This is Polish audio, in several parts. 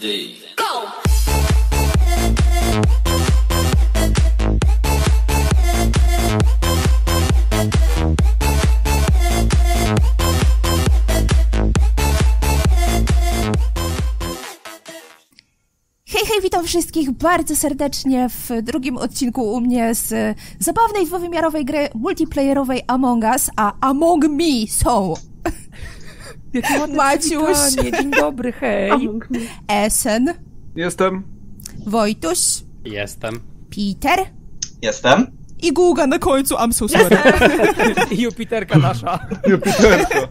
Hej, hej, witam wszystkich bardzo serdecznie w drugim odcinku u mnie z zabawnej dwuwymiarowej gry multiplayerowej Among Us, a Among Me są Jakie ładne Maciuś. przywitanie. Dzień dobry, hej. Esen, Jestem. Wojtuś, Jestem. Peter Jestem. i Guga na końcu, I'm so sorry. I Jupiterka nasza. Jupiterko.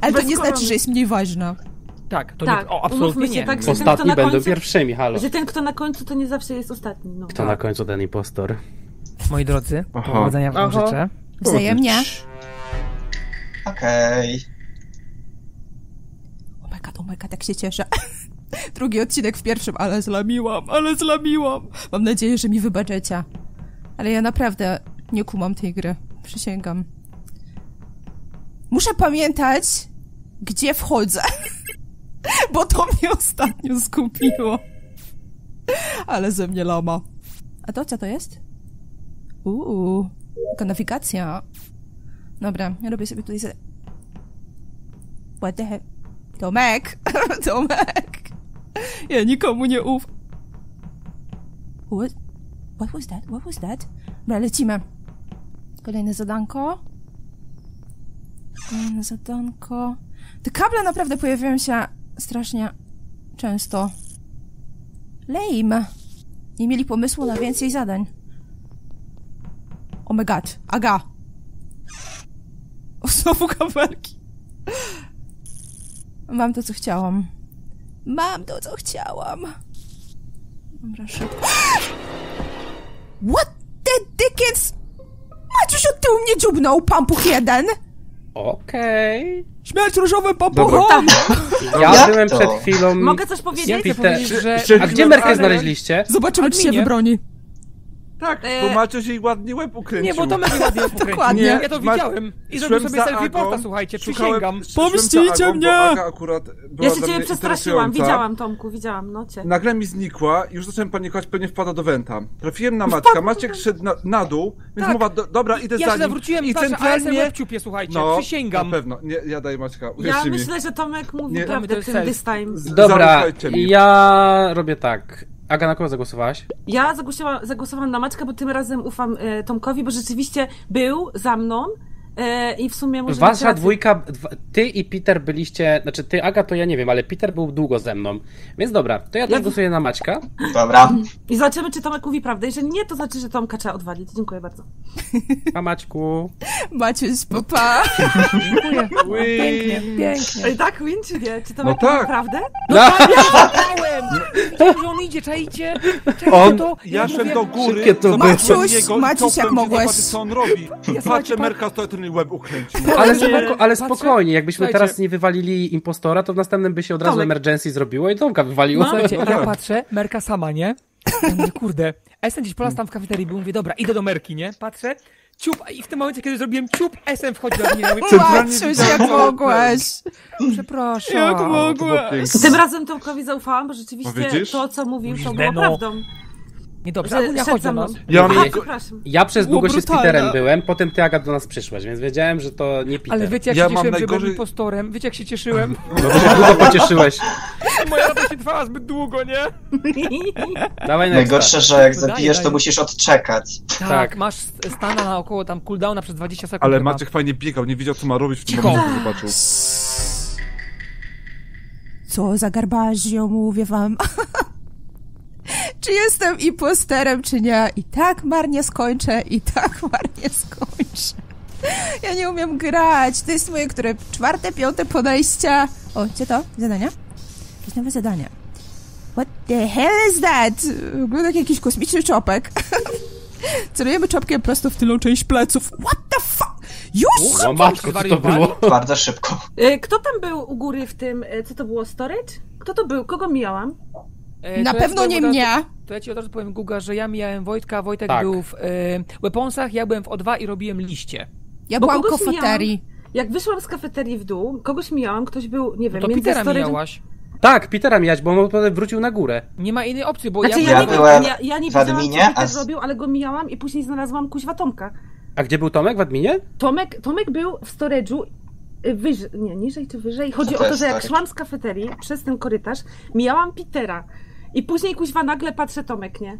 Ale to Bez nie znaczy, że jest mniej ważna. Tak, to Tak, nie, o, absolutnie umówmy się, nie. tak, że ten, kto Ostatni na będą końcu, pierwszymi, halo. Że ten, kto na końcu, to nie zawsze jest ostatni. No. Kto na końcu ten impostor? Moi drodzy, Aha. powodzenia wam Aha. życzę. Wzajemnie. Okej. Oh god, jak się cieszę. Drugi odcinek w pierwszym, ale zlamiłam, ale zlamiłam. Mam nadzieję, że mi wybaczycie. Ale ja naprawdę nie kumam tej gry. Przysięgam. Muszę pamiętać, gdzie wchodzę. Bo to mnie ostatnio zgubiło. Ale ze mnie lama. A to co to jest? Uuu, taka nawigacja. Dobra, ja robię sobie tutaj... What the heck? Tomek! Tomek! Ja nikomu nie uf... What? What was that? What was that? Dobra, lecimy. Kolejne zadanko. Kolejne zadanko. Te kable naprawdę pojawiają się strasznie często. Lame. Nie mieli pomysłu na więcej zadań. Oh my god. Aga. O, znowu kabelki. Mam to, co chciałam. Mam to, co chciałam. Dobra, szybko. What the dickens? Maciuś od tyłu mnie dziubnął, pampuch jeden. Okej. Śmierć różowym Dobra. pampuchom. Ja Jak byłem to? przed chwilą... Mogę coś powiedzieć? Peter- powiedzieć, że... A gdzie Merkę Ale- znaleźliście? Zobaczymy, czy się wybroni. Tak, E, bo Maciuś jej ładnie łeb ukręcił. Nie, bo to mnie ładnie pokręcił. Dokładnie. Ja to Ma- widziałem. I zrobił sobie za self-reporta, Agą, słuchajcie, przysięgam. Pomścicie mnie! Ja się ciebie przestraszyłam, widziałam Tomku, widziałam, no cię. Nagle mi znikła i już zacząłem panikować, pewnie wpada do Wenta. Trafiłem na Maćka, Maciek szedł na, na dół, więc Tak. mowa, do, dobra, idę Ja za się nim. zawróciłem i I patrzę, a centralnie... ASM ciupie, słuchajcie, No, przysięgam. na pewno. Nie, ja daję Maćka, Ja myślę, że Tomek mówi Nie, to prawdę jest tym this time. Dobra, ja robię tak. Aga, na kogo zagłosowałaś? Ja zagłosowałam, zagłosowałam na Maćka, bo tym razem ufam e, Tomkowi, bo rzeczywiście był za mną i w sumie może Wasza dwójka, ty i Peter byliście, znaczy ty Aga to ja nie wiem, ale Peter był długo ze mną. Więc dobra, to ja też Ja- głosuję na Maćka. Dobra. I zobaczymy, czy Tomek mówi prawdę. Jeżeli nie, to znaczy, że Tomka trzeba odwalić. Dziękuję bardzo. A Maćku. Maciuś, papa. Dziękuję. Pięknie, pięknie. Ej, tak, win czy nie? Czy Tomek No mówi tak. prawdę? Zapałem! Widziałem, że on idzie, czajcie? Czajcie On- to? Ja mówię, do góry, to Maciuś, cofnąłem jak się mogłeś. co on robi. słuchajcie, Patrzę, pa- Merka to ten łeb ukręcił. Ale, nie, spoko, ale spokojnie, jakbyśmy Słuchajcie. teraz nie wywalili impostora, to w następnym by się od razu Tomek. emergency zrobiło i Tomka wywaliło. No. Słuchajcie, No ja tak. patrzę, Merka sama, nie? Ja mówię, kurde, SM gdzieś po raz tam w kafeterii był, mówię, dobra, idę do Merki, nie? Patrzę, ciup, i w tym momencie, kiedy zrobiłem ciup, SM wchodził do mnie, Maciuś, jak mogłeś? przepraszam. Jak mogłeś? Tym razem Tomkowi zaufałam, bo rzeczywiście No to, co mówił, to było no. prawdą. Nie dobrze, Że Agunia, szedł chodź za do mną. nas. Ja mam. Ja przez długo się z. Peterem byłem, potem ty Aga do nas przyszłaś, więc wiedziałem, że to nie Peter. Ale wiecie, jak Ja się cieszyłem, że byłem najgorzej- impostorem? Wiecie, jak się cieszyłem? No to się długo pocieszyłeś. Moja radość nie trwała zbyt długo, nie? Dawaj na Najgorsze, że jak zabijesz, to musisz odczekać. Tak, Tak. masz stana na około tam cooldowna przez 20 sekund. Ale chyba. Maciek fajnie biegał, nie wiedział co ma robić w tym Cicho. momencie, zobaczył. Co za garbazio, mówię wam. Czy jestem imposterem, czy nie? I tak marnie skończę, i tak marnie skończę. Ja nie umiem grać. To jest moje, które czwarte, piąte podejście. O, gdzie to? Zadania? Jakieś nowe zadanie. What the hell is that? Wygląda jak jakiś kosmiczny czopek. Celujemy czopkiem prosto w tylną część pleców. What the fuck? Już? No matko, co to było? Bardzo szybko. E, Kto tam był u góry w tym, e, co to było, storage? Kto to był? Kogo mijałam? E, Na to ja pewno ci nie mnie. razu- To ja ci od razu powiem, Guga, że ja mijałem Wojtka, Wojtek Tak. był w e, Weaponsach, ja byłem w O2 i robiłem liście. Ja Bo byłam w kafeterii. Jak wyszłam z kafeterii w dół, kogoś mijałam, ktoś był, nie No wiem, to między Petera storage... mijałaś. Tak, Petera mijać, bo on potem wrócił na górę. Nie ma innej opcji, bo Znaczy, ja, ja, Ja nie byłem wiem, ja, ja nie wiedziałam, adminie, co Peter a z- robił, ale go mijałam i później znalazłam kuźwa Tomka. A gdzie był Tomek w adminie? Tomek, Tomek był w storage'u y, wyżej, nie, niżej czy wyżej. Chodzi Co o to to, że jak storage? szłam z kafeterii przez ten korytarz, mijałam Petera i później kuźwa nagle patrzę Tomek, nie?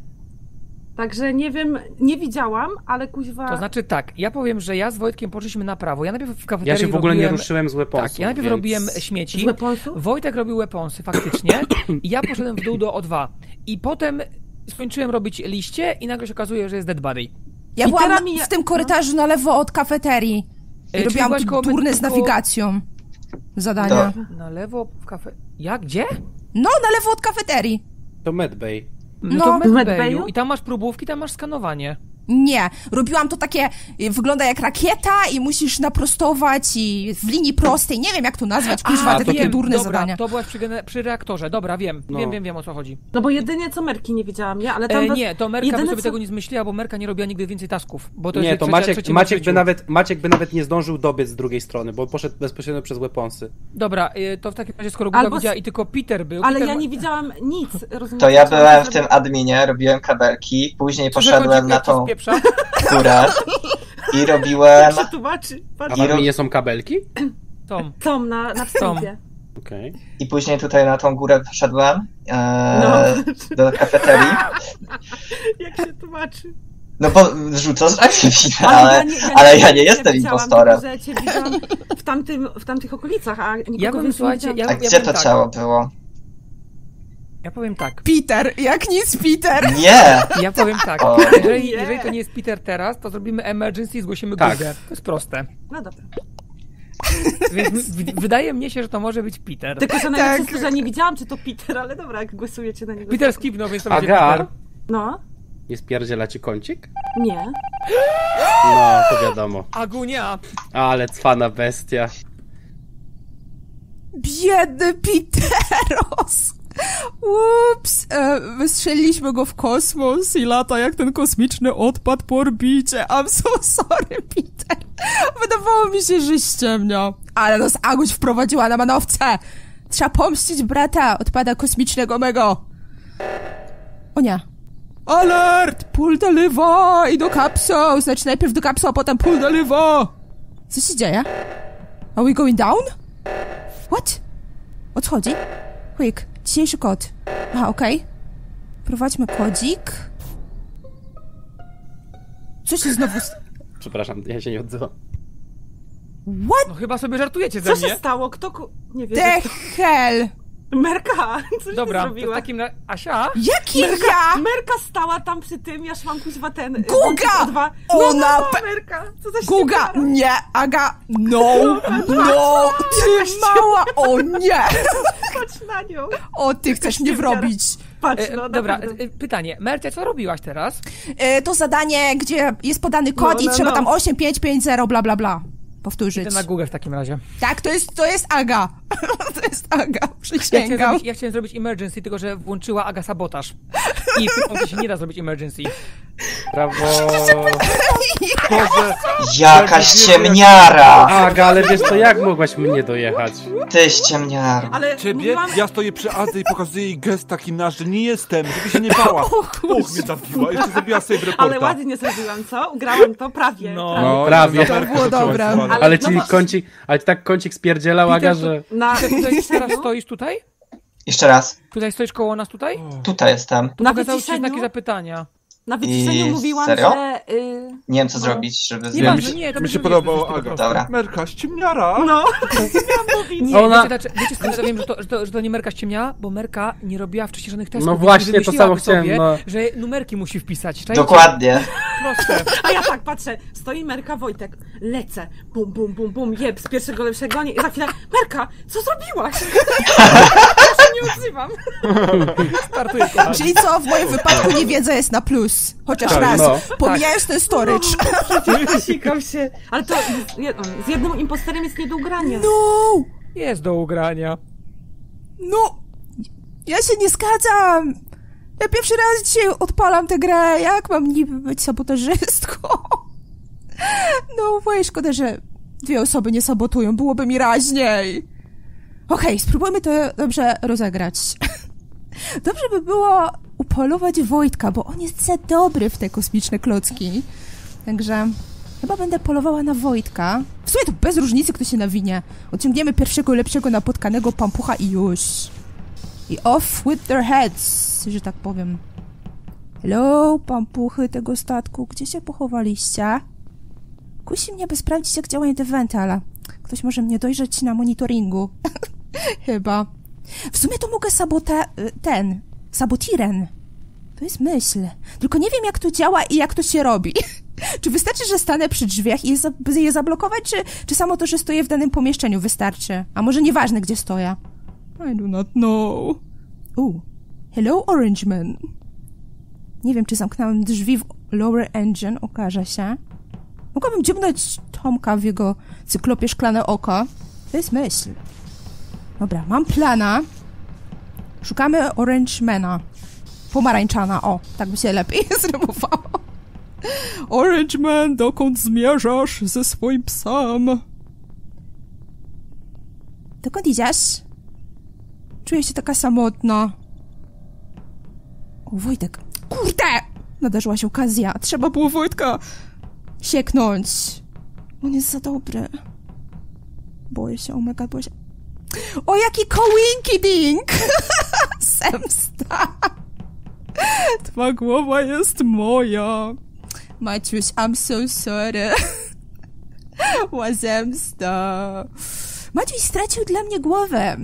Także nie wiem, nie widziałam, ale kuźwa... To znaczy tak, ja powiem, że ja z Wojtkiem poszliśmy na prawo. Ja najpierw w kafeterii Ja się w ogóle nie robiłem... ruszyłem z weaponsów. Tak, ja najpierw więc... robiłem śmieci. Z weaponsów? Wojtek robił weaponsy, faktycznie. I ja poszedłem w dół do O2. I potem skończyłem robić liście i nagle się okazuje, że jest dead body. Ja I byłam teraz w tym korytarzu na lewo od kafeterii. I E, czyli robiłam turny z nawigacją. Zadania. Na lewo w kafe... Jak? Gdzie? No, na lewo od kafeterii. To Medbay. No, No. to w. Medbayu? I tam masz próbówki, tam masz skanowanie. Nie, robiłam to takie, y, wygląda jak rakieta i musisz naprostować i w linii prostej, nie wiem jak to nazwać, kuźwa, A, te takie wiem, durne dobra, zadania. to byłaś przy, przy reaktorze, dobra, wiem, No. wiem, wiem, wiem o co chodzi. No bo jedynie co Merki nie wiedziałam, nie? Ale tam E, was- nie, to Merka by sobie co- tego nie zmyśliła, bo Merka nie robiła nigdy więcej tasków. Bo to nie, jest to trzecia, Maciek, Maciek, by nawet, Maciek by nawet nie zdążył dobiec z drugiej strony, bo poszedł bezpośrednio przez weaponsy. Dobra, y, to w takim razie skoro Guga Albo widziała i tylko Peter był... Ale Peter ja nie widziałam nic, rozumiecie? To ja byłem w tym adminie, robiłem kabelki, później poszedłem na tą pieprza? górę i robiłem... się tłumaczy. A Patrz, w adminie są kabelki? Tom. Tom na, na wstępie. Okej. I później tutaj na tą górę poszedłem e, No. do kafeterii. Jak się tłumaczy. No bo rzucę z racji winę, ale, ale ja nie jestem widziałam, impostorem. Tylko, że cię widziałam w, tamtym, w tamtych okolicach, a nikogo Ja bym, więcej słuchajcie, nie ja, A ja gdzie to tak, ciało było? Ja powiem tak. Peter, jak nic Peter. Nie! Ja powiem tak. O. Jeżeli, Nie. jeżeli to nie jest Peter teraz, to zrobimy emergency i zgłosimy Tak. Gugę. To jest proste. No dobra. Więc w- wydaje mnie się, że to może być Peter. Tylko, że najlepsze Tak. jest to, że nie widziałam, czy to Peter, ale dobra, jak głosujecie na niego. Peter skipnął, więc to będzie Aga? Peter. No, Nie spierdziela ci kącik? nie. No, to wiadomo. Agunia! Ale cwana bestia. Biedny Peteros. Ups, e, wystrzeliliśmy go w kosmos i lata jak ten kosmiczny odpad po orbicie. I'm so sorry, Peter. Wydawało mi się, że ściemnia. Ale nas Aguś wprowadziła na manowce. Trzeba pomścić brata odpada kosmicznego mego. O nie. Alert! Pull the lever i do kapsuł. Znaczy najpierw do kapsuł, a potem pull the lever. Co się dzieje? Are we going down? What? O co chodzi? Quick, dzisiejszy kod. Aha, okej. Prowadźmy kodzik. Co się znowu... Przepraszam, ja się nie odzywam. What No chyba sobie żartujecie ze Co mnie. się stało? Kto ku... Nie wiem. the hell? Merka! Coś Dobra, ty to w zrobiła? takim ra- Asia? Jaki Merka, ja? Merka stała tam przy tym, ja szłam kuźwa ten... y, Guga! O2. No, Ona no, no, Merka! Co za Guga, nie, Aga, no, no, ty mała, o nie, Patrz na nią! o ty chcesz mnie wrobić. Patrz, E, no dobra, e, pytanie. Mercia, co robiłaś teraz? E, to zadanie, gdzie jest podany kod No, i no, trzeba no. tam 8550 bla bla bla powtórzyć. Idę na Google w takim razie. Tak, to jest, to jest Aga. to jest Aga, Ja chciałem, przysięgam. zrobić, ja chciałem zrobić emergency, tylko że włączyła Aga sabotaż. I w tym momencie się nie da zrobić emergency. Brawo. Boże, Jakaś ciemniara! Aga, ale wiesz co, jak mogłaś mnie dojechać? Ty ściemniara. Ale ciebie? mówiłam... Ja stoję przy Adze i pokazuję jej gest taki nasz, że nie jestem, żeby się nie bała. Och, mnie zabiła, jeszcze zrobiła save reporta. Ale ładnie zrobiłam, co? Ugrałam to prawie. No. prawie. No, Prawie. To było dobre. Ale- Ale no ci właśnie. kącik, ale tak kącik spierdzielał, Aga, Peter, to- że... Na, teraz stoisz tutaj? Jeszcze raz. Tutaj stoisz koło nas tutaj? Tutaj jestem. Tu Na pokazały ci się znaki wyciszeniu? zapytania. na wyciszeniu I mówiłam, serio? że... Y, Nie wiem co No. zrobić, żeby Nie zmienić. ważne, nie, to Mi się podobało Aga. Dobra. Merka, ściemniara. no, miałam mówić. Nie, Ona- wiecie, dlaczego- wiecie skąd ja wiem, że to, że, to, że to nie Merka ściemniała? Bo Merka nie robiła wcześniej żadnych testów. No więc właśnie, to wymyśliłaby samo chciałem, sobie, no. że numerki musi wpisać. Czajcie? Dokładnie. Proste. A ja tak patrzę, stoi Merka, Wojtek, lecę, bum, bum, bum, bum, jeb, z pierwszego lepszego, nie, i za chwilę, Merka, co zrobiłaś? Nie odzywam. Startuję. Czyli co, w moim wypadku niewiedza jest na plus. Chociaż Tak, raz. no. Pomijając ten storage. Sikam się. Ale to z jednym imposterem jest nie do ugrania. No! Jest do ugrania. No! Ja się nie zgadzam! Ja pierwszy raz dzisiaj odpalam tę grę. Jak mam niby być sabotażystką? No, właśnie szkoda, że dwie osoby nie sabotują. Byłoby mi raźniej. Okej, spróbujmy to dobrze rozegrać. Dobrze by było upolować Wojtka, bo on jest za dobry w te kosmiczne klocki. Także chyba będę polowała na Wojtka. W sumie to bez różnicy, kto się nawinie. Odciągniemy pierwszego lepszego napotkanego pampucha i już. I off with their heads, że tak powiem. Hello, pampuchy tego statku, gdzie się pochowaliście? Kusi mnie, by sprawdzić, jak działają te wenty, ale ktoś może mnie dojrzeć na monitoringu. Chyba. W sumie to mogę sabota... y, ten... Sabotiren. To jest myśl. Tylko nie wiem, jak to działa i jak to się robi. czy wystarczy, że stanę przy drzwiach i je, zablokować, czy, czy samo to, że stoję w danym pomieszczeniu wystarczy? A może nieważne, gdzie stoję? I do not know. U. Hello, Orange Man. Nie wiem, czy zamknąłem drzwi w Lower Engine, okaże się. Mogłabym dziobnąć Tomka w jego cyklopie szklane oko. To jest myśl. Dobra, mam plana. Szukamy Orangemana. Pomarańczana, o, tak by się lepiej zrymowało. Orange Man, dokąd zmierzasz ze swoim psem? Dokąd idziesz? Czuję się taka samotna. O, Wojtek. Kurde! Nadarzyła się okazja. Trzeba było Wojtka sieknąć. On jest za dobry. Boję się, omega, boję się. O, jaki kołinki ding! Zemsta! Twa głowa jest moja. Maciuś, I'm so sorry. Była zemsta. Maciuś stracił dla mnie głowę.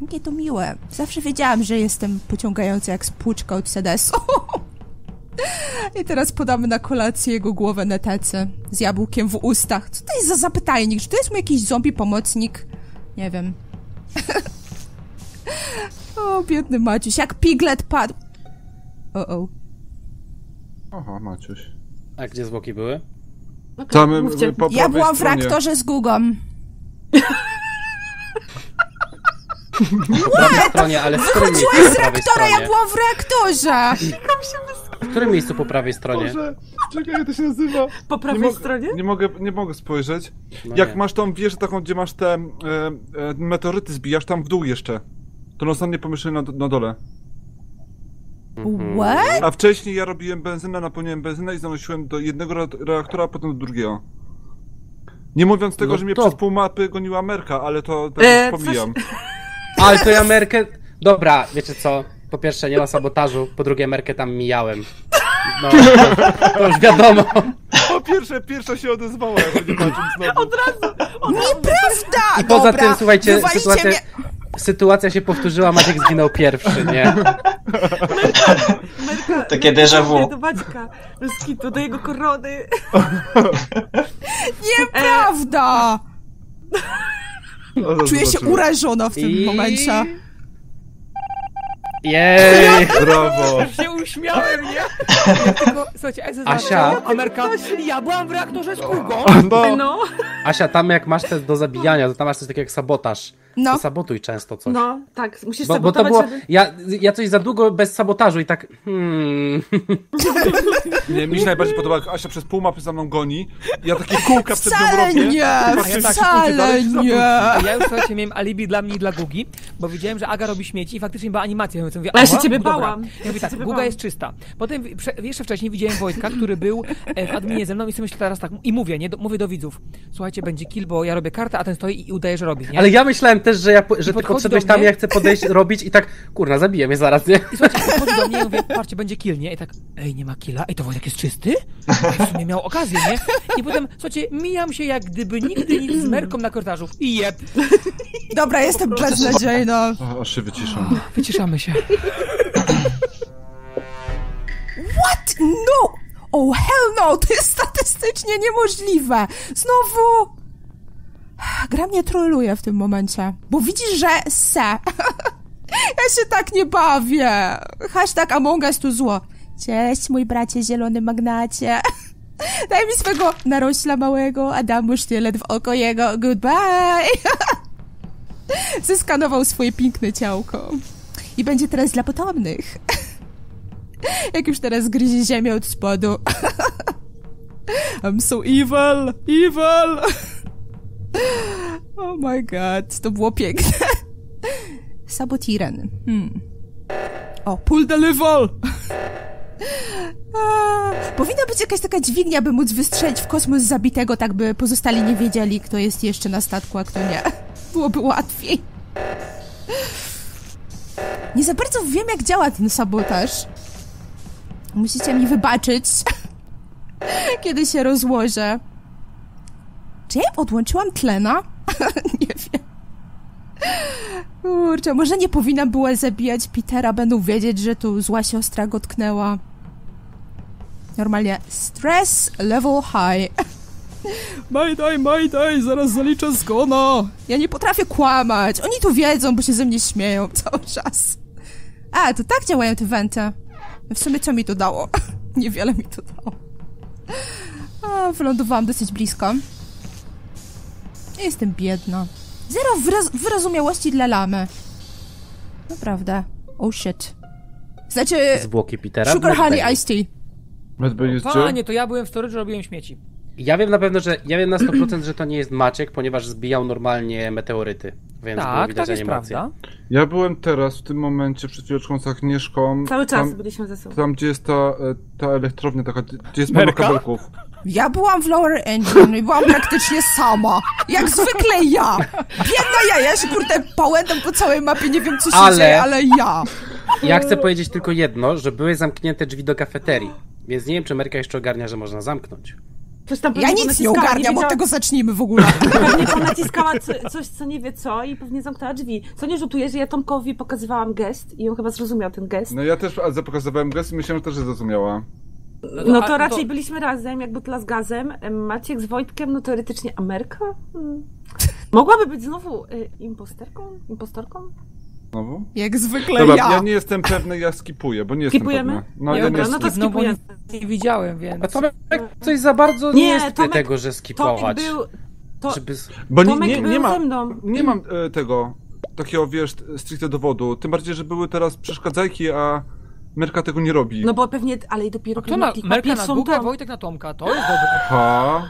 Jakie to miłe. Zawsze wiedziałam, że jestem pociągająca jak spłuczka od sedesu. I teraz podamy na kolację jego głowę na tacy z jabłkiem w ustach. Co to jest za zapytajnik? Czy to jest mu jakiś zombie pomocnik? Nie wiem. O, biedny Maciuś, jak piglet padł. O, o. Aha, Maciuś. A gdzie zwłoki były? Okej, Tam y, mówcie. po Ja byłam w stronie. reaktorze z Gugą. Prawej stronie, ale w z reaktora, ja byłam w reaktorze! W którym miejscu po prawej stronie? Boże, czekaj, jak to się nazywa? Po prawej nie mo- stronie? Nie mogę, nie mogę spojrzeć. No Jak nie. masz tą wieżę taką, gdzie masz te e, e, meteoryty zbijasz, tam w dół jeszcze. To na ostatnie pomieszczenie na, na dole. Mhm. What? A wcześniej ja robiłem benzynę, napełniłem benzynę i zanosiłem do jednego re- reaktora, a potem do drugiego. Nie mówiąc tego, No że mnie to- przez pół mapy goniła Amerka, ale to tak E, pomijam. Ale to ja Merkę... Dobra, wiecie co? Po pierwsze, nie ma sabotażu, po drugie, Merkę tam mijałem. No, to, to już wiadomo. Po pierwsze, pierwsza się odezwała, jak nie patrzę znowu. Od razu! Od razu. Nieprawda! I poza Dobra, tym, słuchajcie, wywalicie sytuacja, mnie. sytuacja się powtórzyła, Maciek zginął pierwszy, nie? Merka, Takie déjà vu. Do Maćka, do jego korony. Nieprawda! Zaraz Czuję się urażona w tym I- momencie. Jej! Brawo! się uśmiałem, nie? Ja tylko, słuchajcie, Asia. zaznaczyłem Ameryka, ja byłam w reaktorze z Kugą. No, No, Asia, tam jak masz test do zabijania, to tam masz coś takiego jak sabotaż. No. To sabotuj często coś. no, tak, musisz Bo, bo to sabotować, było. żeby... Ja, ja coś za długo bez sabotażu i tak. Hmm. nie, mi się najbardziej podoba, jak Asia przez pół mapy za mną goni. Ja takie kółka przed nią robię. nie, tak, wcale nie. Ja już, słuchajcie, miałem alibi dla mnie i dla Gugi, bo widziałem, że Aga robi śmieci i faktycznie była animacja. Ja mówię, ja się aha, ciebie bałam. Ja mówię tak, Guga jest czysta. Potem jeszcze wcześniej widziałem Wojtka, który był e, w adminie ze mną i sobie myślę teraz tak, i mówię, nie, mówię do widzów, słuchajcie, będzie kill, bo ja robię kartę, a ten stoi i udaje, że robi, nie? Ale ja myślałem też, że, ja, że ty podszedłeś tam, mnie. ja chcę podejść, robić i tak, kurna, zabiję mnie zaraz, nie? I słuchajcie, podchodzi do mnie i mówię, patrzcie, będzie kill, nie? I tak, ej, nie ma killa? Ej, to Wojtek jest czysty? Ej, w sumie miał okazję, nie? I potem, słuchajcie, mijam się jak gdyby nigdy nic z Merką na korytarzu. I jeb, Dobra, jestem beznadziejna. O, aż się wyciszam. wyciszamy się. What? No! Oh hell no! To jest statystycznie niemożliwe! Znowu... Gra mnie troluje w tym momencie, bo widzisz, że se. ja się tak nie bawię. Hashtag Among Us to zło. Cześć, mój bracie zielony magnacie. Daj mi swego narośla małego, a dam mu sztylet w oko jego. Goodbye! Zeskanował swoje piękne ciałko. I będzie teraz dla potomnych. Jak już teraz gryzie ziemię od spodu. I'm so evil! Evil! Oh my god, to było piękne. Sabotiren. Hmm. O, pull the level! Powinna być jakaś taka dźwignia, by móc wystrzelić w kosmos zabitego, tak by pozostali nie wiedzieli, kto jest jeszcze na statku, a kto nie. Byłoby łatwiej. Nie za bardzo wiem, jak działa ten sabotaż. Musicie mi wybaczyć, kiedy się rozłożę. Czy ja odłączyłam tlena? nie wiem. Kurczę, może nie powinna była zabijać Petera, będą wiedzieć, że tu zła siostra go tknęła. Normalnie stress level high. Mayday, mayday, zaraz zaliczę zgona. Ja nie potrafię kłamać. Oni to wiedzą, bo się ze mnie śmieją cały czas. A, to tak działają te wenty. W sumie co mi to dało? Niewiele mi to dało. A, wylądowałam dosyć blisko. Jestem biedna. Zero wyraz- wyrozumiałości dla lamy. Naprawdę. Oh shit. Znaczy, Zwłoki Petera. Sugar Honey medbayu. Iced Tea. Panie, to ja byłem w storage, robiłem śmieci. Ja wiem na pewno, że ja wiem na 100%, że to nie jest Maciek, ponieważ zbijał normalnie meteoryty. Więc było Tak, widać tak jest animację. prawda. Ja byłem teraz, w tym momencie, przed chwileczką z Agnieszką. Cały czas Tam, byliśmy ze sobą. tam gdzie jest ta, e, ta elektrownia taka, gdzie jest pełno kabelków. Ja byłam w Lower Engine i byłam praktycznie sama. Jak zwykle ja. Biedna ja, ja się kurde pałętam po całej mapie, nie wiem co się Ale- dzieje, ale ja. Ja chcę powiedzieć tylko jedno, że były zamknięte drzwi do kafeterii. Więc nie wiem, czy Merka jeszcze ogarnia, że można zamknąć. Coś tam Ja nic nie ogarniam, od tego zacznijmy w ogóle. Pewnie ponaciskała co, coś, co nie wie co i pewnie zamknęła drzwi. Co nie rzutuje, że ja Tomkowi pokazywałam gest i on chyba zrozumiał ten gest. No ja też a, zapokazywałem gest i myślałem, że też zrozumiała. No to raczej byliśmy razem, jak butla z gazem. Em, Maciek z Wojtkiem, no teoretycznie Amerka? Hmm. Mogłaby być znowu y, imposterką? Impostorką? Znowu? Jak zwykle Dobra, ja. ja nie jestem pewny, ja skipuję, bo nie jestem Skipujemy? pewny. No Nie, ja nie no jestem. to No nie, skipujemy. nie widziałem, więc... A Tomek coś za bardzo nie, Nie, jest Tomek- tego, że Tomek skipować. był... To, Żeby... Bo nie, Tomek nie, nie, był ma, ze mną. nie mam e, tego, takiego, wiesz, stricte dowodu. Tym bardziej, że były teraz przeszkadzajki, a Merka tego nie robi. no bo pewnie, ale i dopiero A kto na, Merka na pierwszą Google, tą- Wojtek na Tomka, to jest dobre. Ha.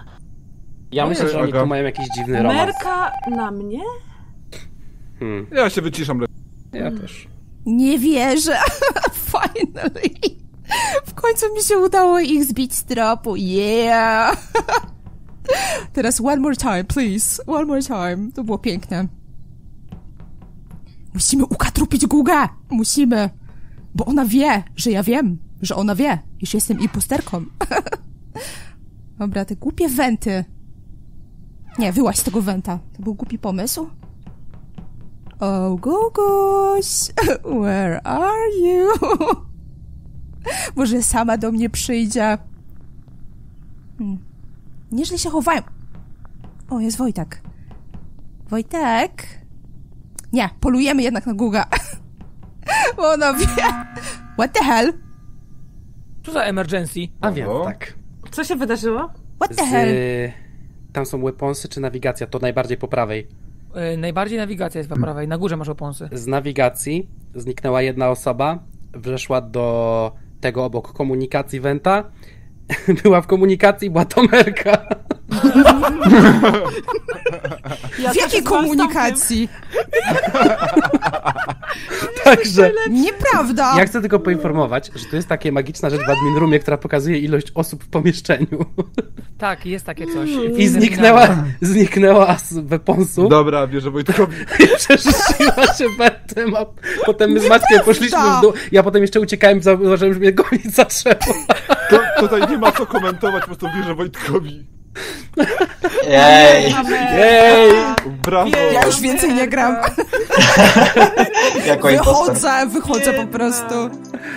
Ja myślę, jest że oni Aga. tu mają jakiś dziwny romans. Merka na mnie? Hmm, Ja się wyciszam lepiej. ja też. Nie wierzę. Finally. W końcu mi się udało ich zbić z tropu. Yeah. Teraz one more time, please. One more time. To było piękne. Musimy ukatrupić Gugę. Musimy. Bo ona wie, że ja wiem, że ona wie, iż jestem imposterką. Dobra, te głupie wenty. Nie, wyłaź z tego wenta. To był głupi pomysł. Oh, Guguś, where are you? Może sama do mnie przyjdzie. Hmm. Nieźle się chowają. O, jest Wojtek. Wojtek? Nie, polujemy jednak na Guga. Bo ona wie. What the hell? Co za emergency? A więc Oho. tak. Co się wydarzyło? What the Z, hell? tam są weaponsy czy nawigacja? To najbardziej po prawej. E, najbardziej nawigacja jest po prawej, na górze masz oponsy. Z nawigacji zniknęła jedna osoba, weszła do tego obok komunikacji Wenta. Była w komunikacji, była Tomerka. Ja W jakiej komunikacji? Także Nieprawda! ja chcę tylko poinformować, że to jest taka magiczna rzecz w admin roomie, która pokazuje ilość osób w pomieszczeniu. Tak, jest takie coś. I zniknęła, zniknęła z weaponsów. Dobra, wierzę Wojtkowi. Przerzuciła się Bentem, a potem my z Maćkiem poszliśmy w dół. Ja potem jeszcze uciekałem, zauważyłem, że mnie gonić zaczęło. To, tutaj nie ma co komentować, po prostu wierzę Wojtkowi. Jej, Jej! Brawo. Ja już więcej nie gram. jako. Wychodzę, wychodzę po prostu.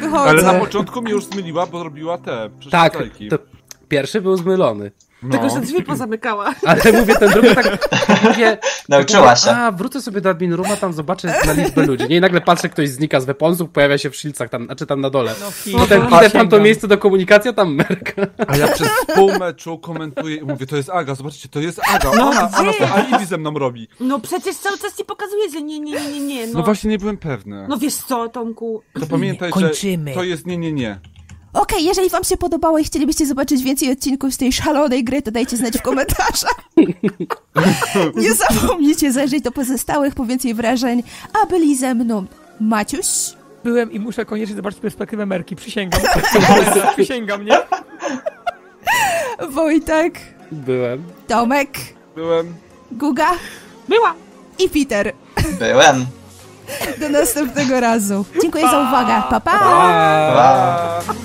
Wychodzę. Ale na początku mnie już zmyliła, bo robiła te Tak, to pierwszy był zmylony. Tylko, No. że drzwi pozamykała. Ale mówię, ten drugi tak, mówię... Nauczyła się. A, wrócę sobie do admin rooma, tam zobaczę na liczbę ludzi. Nie, i nagle patrzę, ktoś znika z weaponsów, pojawia się w szylcach tam, znaczy tam na dole. No, Potem idę tamto sięgam. miejsce do komunikacji, a tam merka. A ja przez pół meczu komentuję i mówię, to jest Aga, zobaczcie, to jest Aga. No, ona, ona to alibi ze mną robi. No przecież cały czas ci pokazuje, że nie, nie, nie, nie, nie. No, No właśnie nie byłem pewny. no wiesz co, Tomku? To pamiętaj, Kończymy. że to jest nie, nie, nie. Okej, jeżeli wam się podobało i chcielibyście zobaczyć więcej odcinków z tej szalonej gry, to dajcie znać w komentarzach. Nie zapomnijcie zajrzeć do pozostałych po więcej wrażeń, a byli ze mną Maciuś, Byłem i muszę koniecznie zobaczyć perspektywę Merki, przysięgam. przysięgam, nie? Wojtek, Byłem. Tomek, Byłem. Guga Była! i Peter. Byłem. Do następnego razu. Dziękuję za uwagę. Pa, pa! Pa. Just